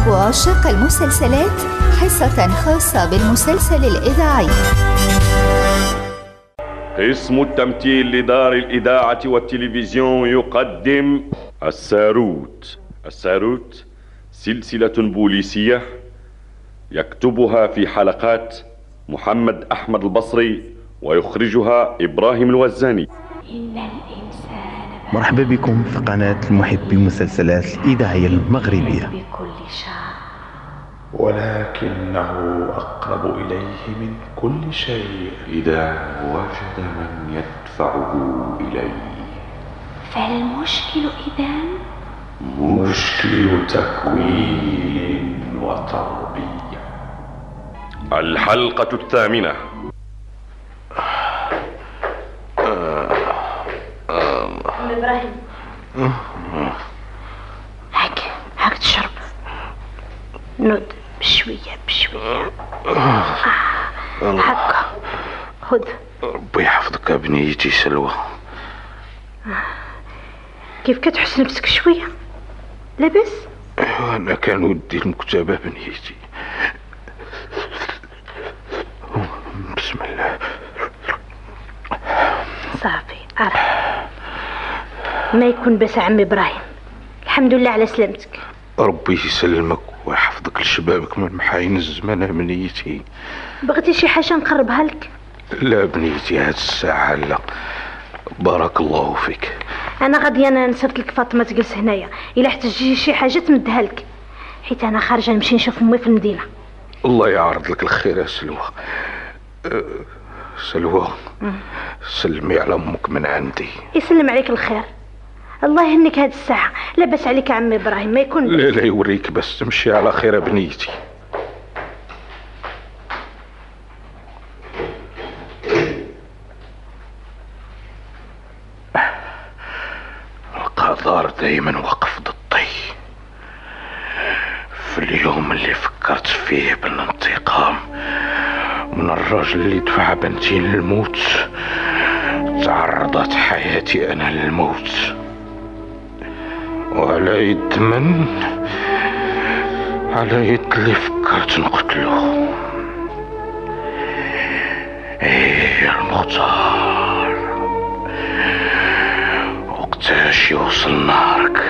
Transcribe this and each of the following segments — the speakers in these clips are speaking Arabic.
طلبوا عشاق المسلسلات حصة خاصة بالمسلسل الإذاعي. قسم التمثيل لدار الإذاعة والتلفزيون يقدم الساروت. الساروت سلسلة بوليسية يكتبها في حلقات محمد أحمد البصري ويخرجها إبراهيم الوزاني. مرحبا بكم في قناة المحبي المسلسلات الإذاعية المغربية. ولكنه أقرب إليه من كل شيء. إذا وجد من يدفعه إليه. فالمشكل إذن؟ مشكل تكوين وتربية. الحلقة الثامنة. إبراهيم. هاك هاك تشرب. نود بشوية بشوية. هكا خذ. ربي يحفظك بنيتي سلوى. كيف كتحس نفسك شوية؟ لاباس؟ ايوا أنا كان ودي المكتبة بنيتي بسم الله. صافي أرح ما يكون بس عمي إبراهيم. الحمد لله على سلامتك. ربي يسلمك ويحفظك لشبابك من محاين الزمان بنيتي بغيتي شي حاجة نقربها لك؟ لا بنيتي هاد الساعة لا بارك الله فيك. أنا غادي أنا نصيفط لك فاطمة تجلس هنايا. إلا احتاجتي شي حاجة تمدها لك. حيت أنا خارجة نمشي نشوف أمي في المدينة. الله يعرض لك الخير يا سلوى. أه سلوى سلمي على أمك من عندي. يسلم عليك الخير. الله يهنيك هاد الساعة. لاباس عليك عمي إبراهيم ما يكون. لا لا يوريك بس تمشي على خير بنيتي. القدر دايما وقف ضدي. في اليوم اللي فكرت فيه بالانتقام من الرجل اللي دفع بنتي للموت تعرضت حياتي أنا للموت. وعلى يد من؟ على يد اللي فكرت نقتله إيه المختار وقتاش يوصل نارك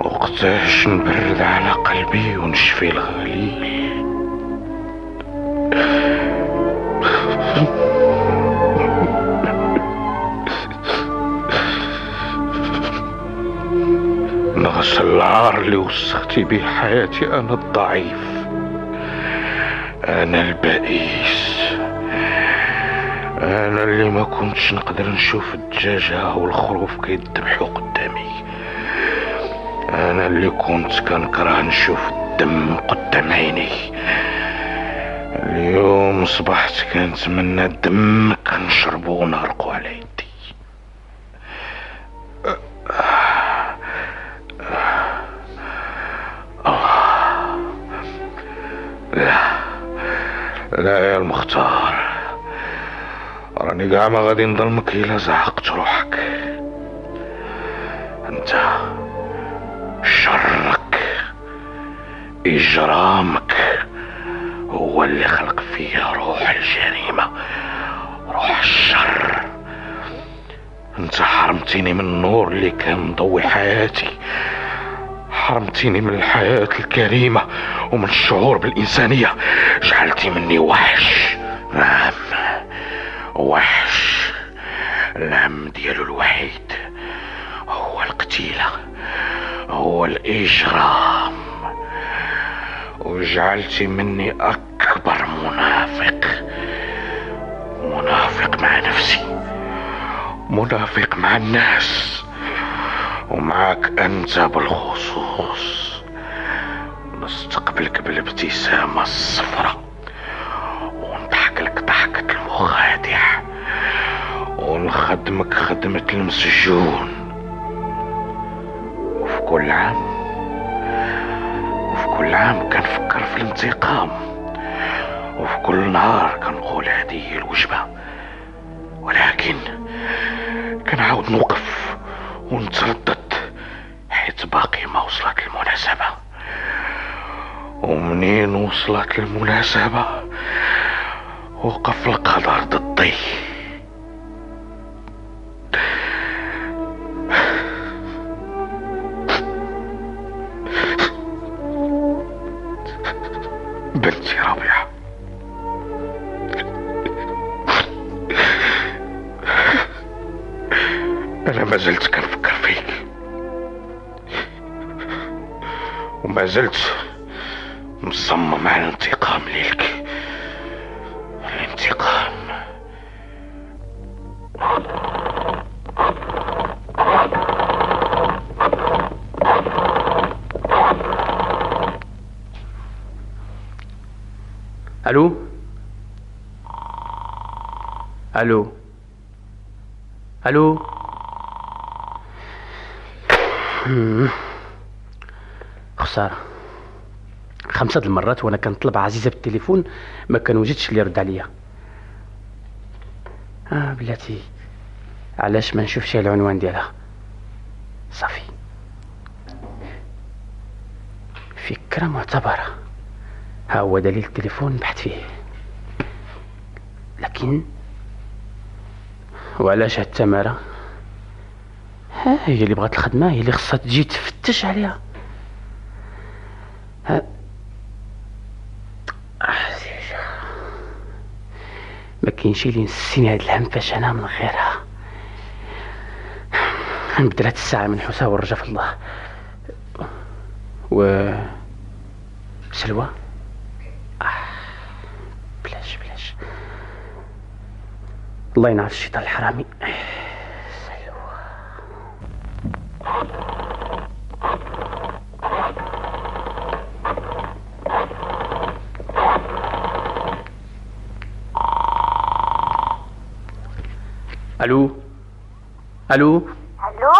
وقتاش نبرد على قلبي ونشفي الغليل. وسختي به حياتي أنا الضعيف. أنا البئيس. أنا اللي ما كنتش نقدر نشوف الدجاجة والخروف كيدبحوا قدامي. أنا اللي كنت كنكره نشوف الدم قدام عيني. اليوم صبحت كنتمنى الدم كنشربو ونغرقو على يدي. لا يا المختار. راني قاع ما غادي نظلمك الا زعقت روحك. أنت شرك. إجرامك هو اللي خلق فيا روح الجريمة روح الشر. أنت حرمتيني من النور اللي كان مضوي حياتي. حرمتيني من الحياة الكريمة ومن الشعور بالإنسانية. جعلتي مني وحش. نعم وحش. الهم ديالو الوحيد هو القتيلة هو الإجرام. وجعلتي مني أكبر منافق. منافق مع نفسي منافق مع الناس. ومعك أنت بالخصوص. نستقبلك بالابتسامة الصفراء. ونضحك لك ضحكة المخادع. ونخدمك خدمة المسجون. وفي كل عام وفي كل عام كنفكر في الانتقام. وفي كل نهار كنقول هذه هي الوجبة. ولكن كنعاود نوقف ونتردد. باقي ما وصلت المناسبة. ومنين وصلت المناسبة. وقف القدر ضدي بنتي ربيعة. أنا ما زلت زلت مصمم على الانتقام ليك الانتقام. ألو؟ ألو؟ ألو. خسارة. خمسة د المرات وأنا كنطلب عزيزة بالتليفون ما كنوجدش اللي يرد عليا. آه بلاتي علاش ما نشوفش العنوان ديالها؟ صافي. فكرة معتبرة. ها هو دليل التليفون نبحث فيه. لكن وعلاش هاد التمارة؟ ها هي اللي بغات الخدمة هي اللي خصها تجي تفتش عليها. ها ما كاينش اللي نسيني هاد الهم فاش أنا من غيرها. نبدل هاد الساعة من حسا ورجا في الله. و سلوى؟ بلاش بلاش. الله ينعس الشيطان الحرامي. ألو؟ ألو؟ ألو؟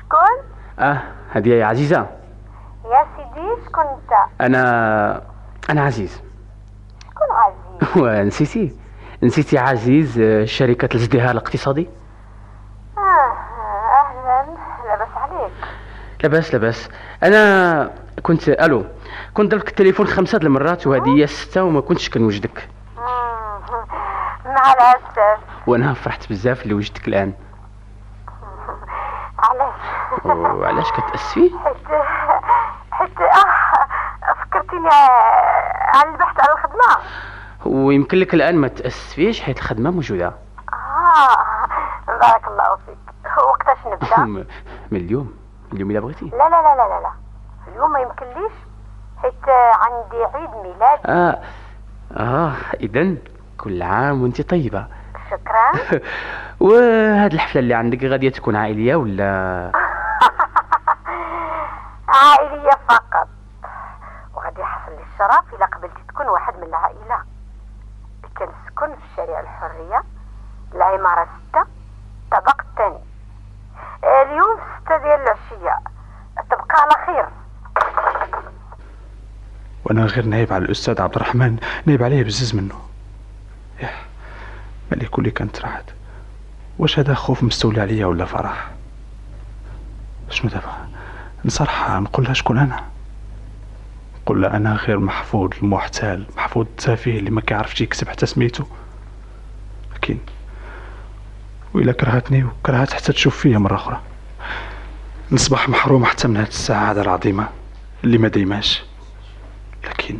شكون؟ آه هذه يا عزيزة. يا سيدي شكون أنت؟ أنا أنا عزيز. شكون عزيز؟ ونسيتي نسيتي. عزيز آه، شركة الازدهار الاقتصادي؟ آه أهلا. لاباس عليك. لاباس لاباس. أنا كنت ألو كنت ضربت التليفون خمسة د المرات وهذه هي الستة وما كنتش كنوجدك. مع الاسف وأنا فرحت بزاف اللي وجدتك الآن. علاش؟ وعلاش كتأسفي؟ حيت حيت آه فكرتيني على البحث على الخدمة. ويمكن لك الآن ما تأسفيش حيت الخدمة موجودة. آه بارك الله فيك. وقتاش نبدأ؟ من اليوم اليوم إلا بغيتي. لا لا لا لا لا اليوم ما يمكنليش حيت عندي عيد ميلاد. آه آه اذا كل عام وانت طيبة. شكرا. وهاد الحفلة اللي عندك غادية تكون عائلية ولا؟ عائلية فقط. وغادي يحصل لي الشرف إلا قبلتي تكون واحد من العائلة. كنسكن في شارع الحرية العمارة ستة الطبق الثاني اليوم ستة ديال العشية. تبقى على خير. وأنا غير نايب على الأستاذ عبد الرحمن نايب عليه بزز منه. ياه. مالي كلي كانت راحت. واش هذا خوف مستولي عليا ولا فرح؟ شنو دابا؟ نصرحها نقول لها شكون أنا؟ نقول لها أنا غير محفوظ المحتال محفوظ التافه اللي ما كيعرفش يكسب حتى سميتو. لكن وإلا كرهتني وكرهت حتى تشوف فيا مرة أخرى. نصبح محروم حتى من هاد السعادة العظيمة اللي ما دايماش لكن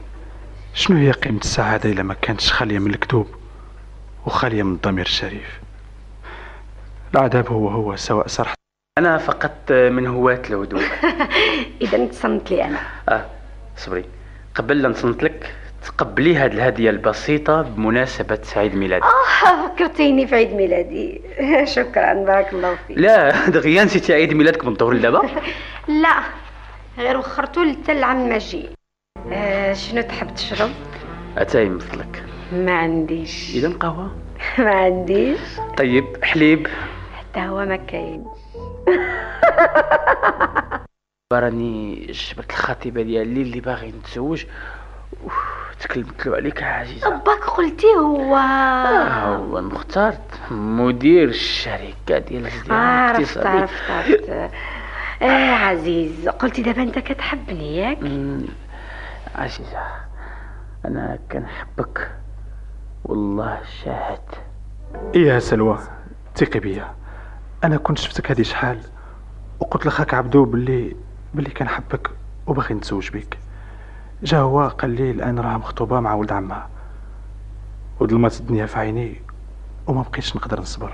شنو هي قيمة السعادة إلا ما كانتش خالية من الكذوب وخالية من الضمير الشريف. العذاب هو هو سواء صرح أنا فقط من هواة الهدوء. إذا تصنت لي أنا. آه صبري. قبل لا نصنت لك تقبلي هاد الهدية البسيطة بمناسبة عيد ميلادك. آه فكرتيني في عيد ميلادي. شكرا بارك الله فيك. لا دغيا نسيتي عيد ميلادك من الظهر لدابا لا غير وخرتو حتى العام المجيء آه شنو تحب تشرب؟ أتاي من فضلك. ما عنديش. إذا قهوة؟ ما عنديش. طيب حليب؟ حتى هو ما كاين راني جبت الخطيبة ديالي اللي باغي نتزوج. تكلمت له عليك عزيزة. باك قلتي هو آه هو المختار مدير الشركة ديال آه الازدهار عرفت عرفت عرفت. آه عزيز قلتي دابا أنت كتحبني ياك؟ عزيزة أنا كنحبك. والله شاهد. إيه يا سلوى ثقي بيا. أنا كنت شفتك هادي شحال وقلت لخاك عبدو باللي باللي كنحبك وباغي نتزوج بك جا هو قال لي الآن راها مخطوبة مع ولد عمها. وظلمت الدنيا في عيني وما بقيتش نقدر نصبر.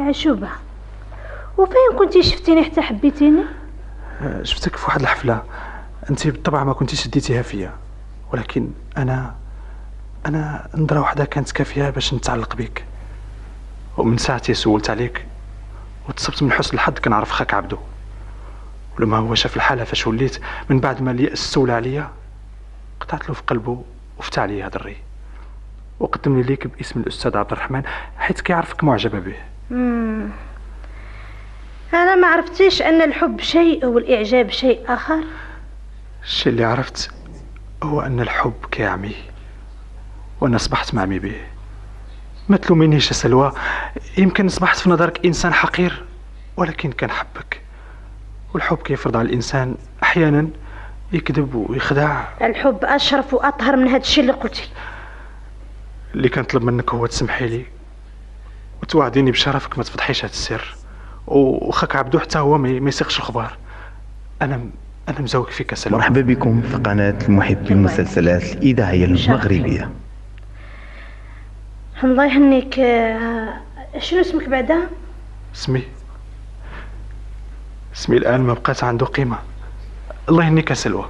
عشوبة وفين كنتي شفتيني حتى حبيتيني؟ شفتك في واحد الحفلة. انت بالطبع ما كنتيش شديتيها فيا. ولكن أنا أنا نظرة واحدة كانت كافية باش نتعلق بك ومن ساعتي سولت عليك وتصبت من حسن الحظ كنعرف خاك عبدو. ولما هو شاف الحالة فاش وليت من بعد ما اليأس استولى عليا قطعت له في قلبه وفتح عليه هذا الري. وقدمني ليك باسم الأستاذ عبد الرحمن حيث كيعرفك معجبة به. مم. أنا ما عرفتيش أن الحب شيء والإعجاب شيء آخر. الشيء اللي عرفت هو أن الحب كيعمي وأنا أصبحت معمي به ما تلومينيش يا سلوى يمكن أصبحت في نظرك إنسان حقير ولكن كنحبك والحب كيفرض على الإنسان؟ أحيانا يكذب ويخدع. الحب أشرف وأطهر من هذا الشيء اللي قلتي. اللي كنطلب منك هو تسمحي لي وتوعديني بشرفك ما تفضحيش هذا السر. وخاك عبدو حتى هو ما ما يسيقش الخبار. أنا أنا مزوق فيك يا سلوى. مرحبا بكم في قناة المحب المسلسلات الإذاعية المغربية. الله يهنيك. آه، شنو اسمك بعدا؟ اسمي. اسمي الآن ما بقات عنده قيمة. الله يهنيك سلوى.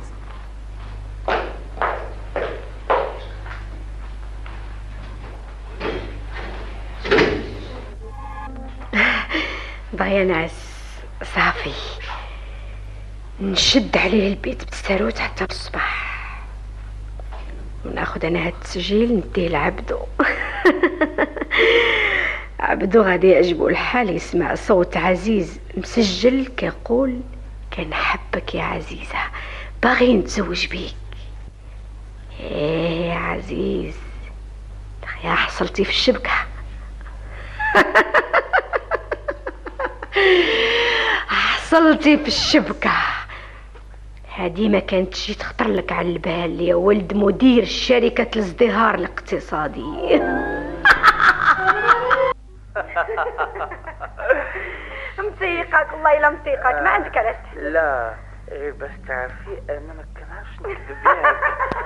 باغي نعس. صافي. نشد عليه البيت بالساروت حتى الصباح. وناخد أنا هاد التسجيل نديه لعبدو. عبدو غادي يعجبو الحال يسمع صوت عزيز مسجل كيقول كنحبك يا عزيزة باغي نتزوج بيك. إيه عزيز يا حصلتي في الشبكة. حصلتي في الشبكة. هادي ما كانت تجي تخطر لك على البال يا ولد مدير شركة الازدهار الاقتصادي. مطيقك والله إلا مطيقك ما عندك علاش لا غير باش تعرفي أنا ما كنعرفش نكذب ياك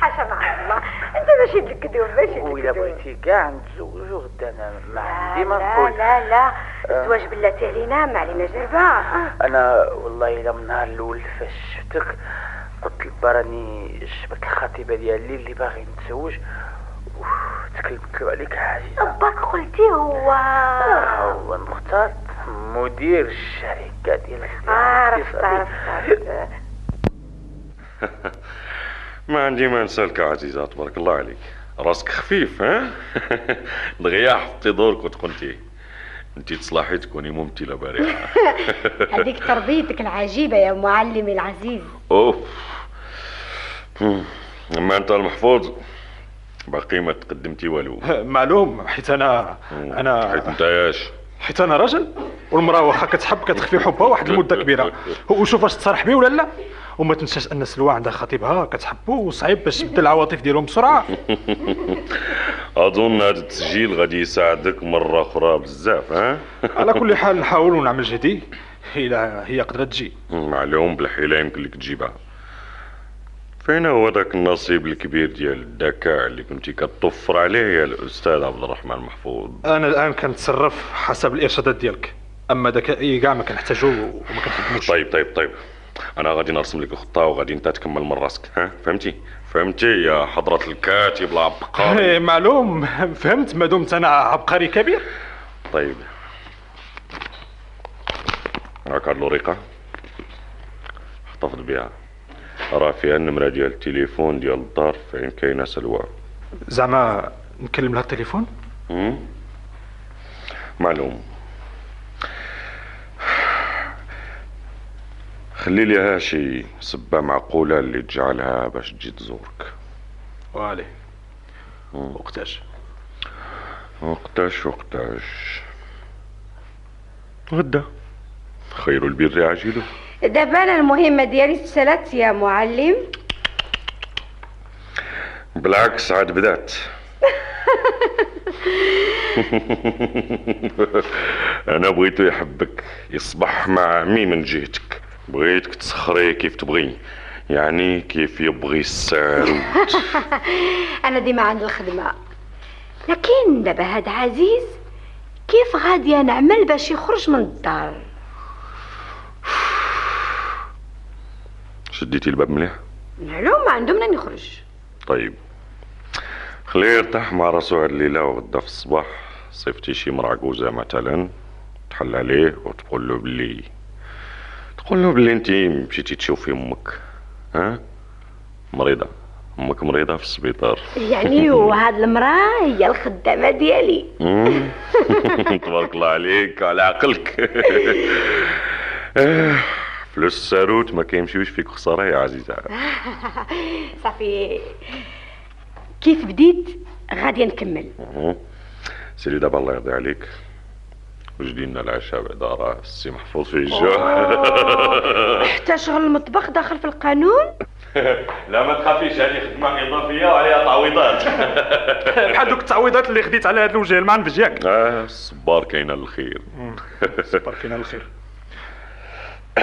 حاشا مع الله. انت ماشي بالكذوب ماشي وإلا بالكذوب بغيتي كاع نتزوجو غدا أنا ما عندي لا ما لا نقول لا لا. الزواج بالله علينا ما علينا جربة. أنا والله إلا من النهار الأول فاش شفتك قلت لبراني شبت الخطيبة ديالي اللي باغي نتزوج. وتكلمت له عليك عزيزه باك قلتي هو. هو المختار. مدير الشركة ديال عرفت عرفت عرفت ما عندي ما نسالك عزيزة تبارك الله عليك. راسك خفيف ها؟ دغيا حطي دورك وتقنتي انت تصلحي تكوني ممثلة بارعة هذيك تربيتك العجيبة يا معلمي العزيز. أوف. أما أنت المحفوظ باقي ما تقدمتي والو. معلوم حيت أنا أنا حيت أنت ياش حيت أنا راجل والمرأة واخا كتحب كتخفي حبها واحد المدة كبيرة. وشوف واش تصارح بيه ولا لا؟ وما تنساش أن سلوى عندها خطيبها كتحبو وصعيب باش تبدل العواطف ديالهم بسرعة. أظن هذا التسجيل غادي يساعدك مرة أخرى بزاف ها؟ على كل حال نحاول ونعمل جهدي إلى هي قدرت تجي. معلوم بالحيلة يمكن لك تجيبها. فين هو ذاك النصيب الكبير ديال الذكاء اللي كنتي كتطفر عليه يا الأستاذ عبد الرحمن محفوظ؟ أنا الآن كنتصرف حسب الإرشادات ديالك. أما ذكائي كاع ما كنحتاجو وما كنخدموش. طيب طيب طيب. أنا غادي نرسم لك خطة وغادي أنت تكمل من راسك ها؟ فهمتي؟ فهمتي يا حضرة الكاتب العبقري. معلوم. فهمت ما دمت أنا عبقري كبير. طيب. هاك هاد الورقة احتفظ بها. راه فيها النمرة ديال التليفون ديال الدار فين كاينة سلوى؟ زعما نكلم لها التليفون؟ معلوم. خلي ليها شي سبة معقولة اللي تجعلها باش تجي تزورك. والي وقتاش؟ وقتاش وقتاش. غدا. خير البر عاجله دابا أنا المهمه ديالي تسالات يا معلم. بالعكس عاد بدات. أنا بغيتو يحبك يصبح مع عمي من جهتك. بغيتك تسخريه كيف تبغي. يعني كيف يبغي الساروت أنا ديما عند الخدمة. لكن دابا هاد عزيز كيف غادي نعمل باش يخرج من الدار؟ شديتي الباب مليح؟ معلوم ما عنده منين يخرج. طيب. خليه يرتاح مع راسو هاد الليلة وغدا في الصباح. صيفتي شي مرعقوزة مثلا تحل عليه وتقول له بلي. تقول له بلي انتي مشيتي تشوفي أمك ها؟ مريضة. أمك مريضة في السبيطار. يعني وهاد المرأة هي الخدامة ديالي. تبارك الله عليك وعلى عقلك. فلوس الساروت ما كيمشيوش فيك خسارة يا عزيزة. صافي. كيف بديت؟ غادي نكمل. مم. سيدي دابا الله يرضي عليك. وجدي لنا العشاء راه السي محفوظ فيه الجوع حتى شغل المطبخ داخل في القانون؟ لا ما تخافيش هذه خدمة إضافية وعليها تعويضات. بحال دوك التعويضات اللي خديت على هاد الوجه المعن فجاك آه الصبار كاينة الخير. باركينا الخير.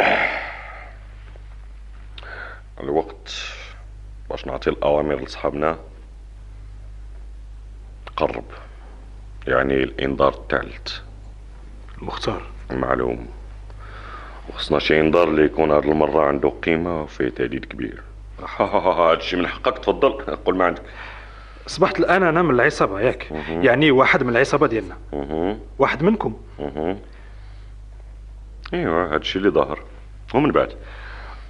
الوقت باش نعطي الأوامر لصحابنا. قرب. يعني الإنذار الثالث. المختار معلوم. وخصنا شي انذار اللي يكون هاد المرة عنده قيمة وفيه تهديد كبير. هادشي من حقك تفضل. قول ما عندك. اصبحت الآن أنا من العصابة ياك. يعني واحد من العصابة ديالنا. واحد منكم. ايوا هادشي اللي ظهر. ومن بعد؟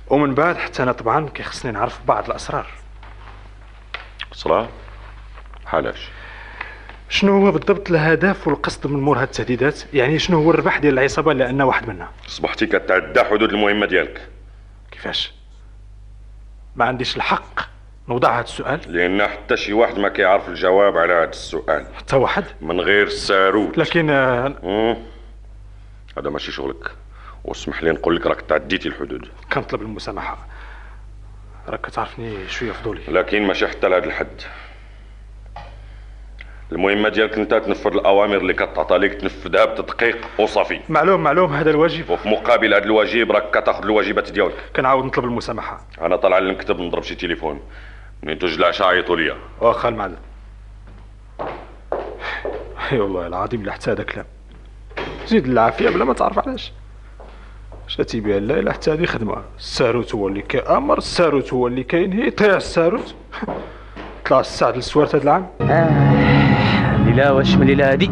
ومن بعد حتى أنا طبعا كيخصني نعرف بعض الأسرار. صلاة حالاش؟ شنو هو بالضبط الهدف والقصد من مور هاد التهديدات؟ يعني شنو هو الربح ديال العصابة لأن واحد منا؟ صبحتي كتعدى حدود المهمة ديالك. كيفاش؟ ما عنديش الحق نوضع هاد السؤال؟ لأن حتى شي واحد ما كيعرف الجواب على هاد السؤال. حتى واحد؟ من غير الساروت لكن آه،. هذا ماشي شغلك. واسمح لي نقول لك راك تعديتي الحدود. كنطلب المسامحة. راك كتعرفني شوية فضولي. لكن ماشي حتى لهذا الحد. المهمة ديالك أنت تنفذ الأوامر اللي كتعطى لك تنفذها بتدقيق وصافي. معلوم معلوم هذا الواجب. وفي مقابل هذا الواجب راك كتاخذ الواجبات ديالك. كنعاود نطلب المسامحة. أنا طالع للمكتب نضرب شي تليفون. منين توجد العشاء عيطوا ليا واخا المعلم. أي والله العظيم لا حتى هذا كلام زيد العافية بلا ما تعرف علاش. شاتي بها لا الا حتى هذه خدمة. الساروت هو اللي كامر الساروت هو اللي كينهي طيع الساروت. طلع السعد للسوارت هذا العام؟ ليلة واش من ليلة هادي؟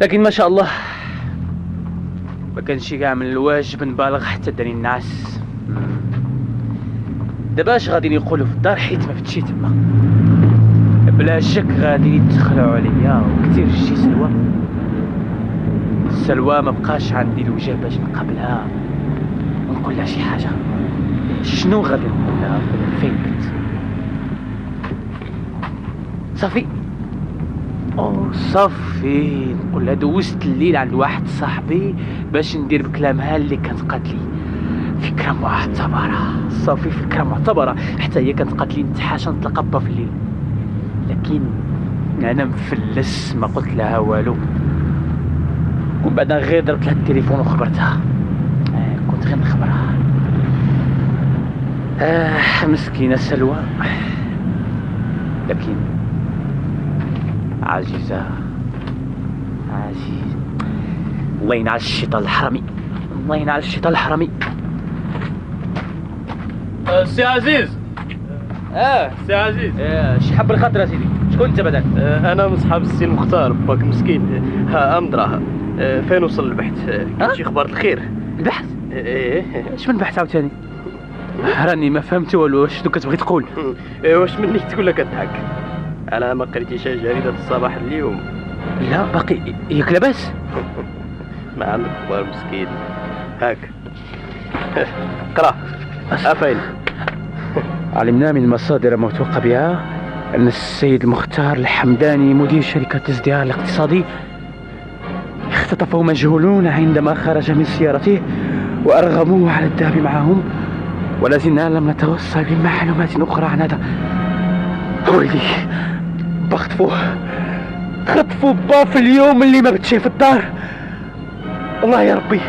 لكن ما شاء الله ما كانش كاع من الواجب نبالغ حتى داني النعس دابا اش غادي يقولوا في الدار حيت ما فتشي تما؟ بلا شك غادي يتخلعوا عليا وكثير شي سلوى. سلوى ما بقاش عندي الوجه باش نقابلها. ونقول لها شي حاجة. شنو غادي نقول لها؟ فين كنت؟ صافي. أو صافي. نقول دوزت الليل عند واحد صاحبي باش ندير بكلامها اللي كانت قالت لي. فكرة معتبرة. صافي فكرة معتبرة. حتى هي كانت قالت لي نتحاشى نتلاقى با في الليل. لكن أنا مفلس ما قلت لها والو. ومن بعد غير درت لها التليفون وخبرتها. آه، كنت غير نخبرها. آه مسكينة سلوى. لكن عزيزة. عزيز. الله ينعل الشيطان الحرامي الله ينعل الشيطان الحرامي سي عزيز. آه. سي عزيز. آه شحال بالخاطر سيدي شكون أنت بعدا آه أنا من صحاب السي المختار باك مسكين. ها ام دراها آه فين وصل البحث؟ آه كاين شي أخبار الخير. البحث؟ إيه اش من بحث عاوتاني؟ راني ما فهمت والو شنو كتبغي تقول؟ إيه واش مني تقول لك الضحك أنا ما قريتيش جريدة الصباح اليوم. لا باقي ياك لاباس. ما عندك أخبار مسكين. هاك. قرا افين علمنا من مصادر موثوقة بها أن السيد المختار الحمداني مدير شركة ازدهار الاقتصادي اختطفه مجهولون عندما خرج من سيارته وأرغموه على الذهاب معهم ولازلنا لم نتوصل بمعلومات أخرى عن هذا ولدي بخطفوه خطفوا با في اليوم اللي ما بتشي في الدار. الله يا ربي.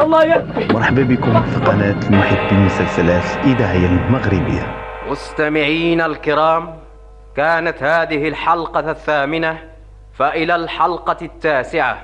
الله يا ربي. مرحبا بكم في قناة المحب بالمسلسلات الإذاعية المغربية مستمعينا الكرام كانت هذه الحلقة الثامنة فإلى الحلقة التاسعة.